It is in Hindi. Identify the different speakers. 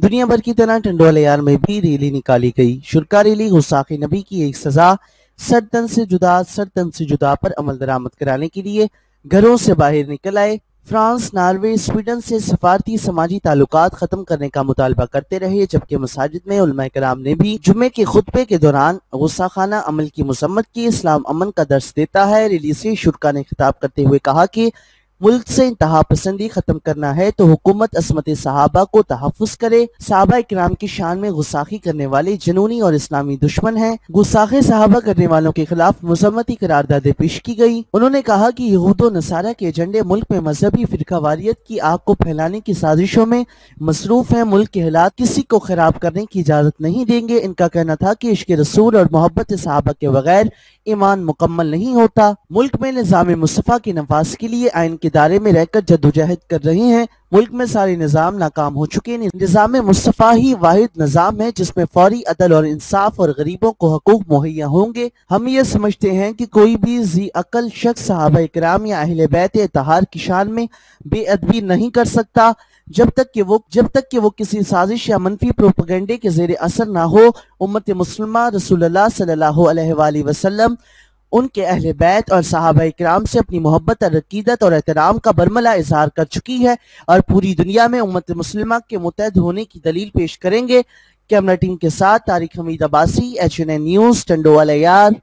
Speaker 1: दुनिया भर की तरह टंडोलियार में भी रैली निकाली गई। शुरा रैली गुस्साख नबी की एक सजा सरतन से जुदा सरतन से जुदा पर अमल दरामद कराने के लिए घरों से बाहर निकल आए। फ्रांस, नार्वे, स्वीडन से सफारती समाजी ताल्लुक खत्म करने का मुतालबा करते रहे, जबकि मसाजिद में कराम ने भी जुमे के खुतबे के दौरान गुस्सा खाना अमल की मसम्मत की, इस्लाम अमन का दर्श देता है। रिलीज़ से शुरा ने खिताब करते हुए कहा कि मुल्क से इंतहा पसंदी खत्म करना है तो हुकूमत असमत सहाबा को तहफ़ करे। साहबा इक्राम की शान में गुस्साखी करने वाले जनूनी और इस्लामी दुश्मन हैं। गुस्साख सहाबा करने वालों के खिलाफ मजम्मती करारदादे पेश की गई। उन्होंने कहा कि यहूद नसारा के एजेंडे मुल्क में मजहबी फिरका वारियत की आग को फैलाने की साजिशों में मसरूफ है। मुल्क के हालात किसी को खराब करने की इजाज़त नहीं देंगे। इनका कहना था की इश्क रसूल और मोहब्बत सहाबा के बगैर ईमान मुकम्मल नहीं होता, मुल्क में निज़ाम मुस्तफ़ा की नफाज के लिए आयन के दायरे में रहकर जदोजहद कर रहे हैं मुल्क में सारे निज़ाम नाकाम हो चुके हैं। निज़ाम मुस्तफ़ा ही वाहिद निज़ाम है, जिसमें फौरी अदल और इंसाफ और गरीबों को हकूक मुहैया होंगे। हम ये समझते हैं कि कोई भी जी अकल शख्स सहाबा कराम या अहल बैत तहार की शान में बेअदबी नहीं कर सकता, जब तक कि वो, जब तक कि वो किसी साजिश या मनफी प्रोपगेंडे के जेर असर ना हो। उम्मत मुसलमा सल्लल्लाहु अलैहि वसल्लम उनके अहल बैत और साहब इक्राम से अपनी मोहब्बत और अकीदत और एहतराम का बरमला इजहार कर चुकी है और पूरी दुनिया में उम्मत मुसलमा के मुतहद होने की दलील पेश करेंगे। कैमरा टीम के साथ Tariq Hamid Abbasi H N news, टंडोवाला यार।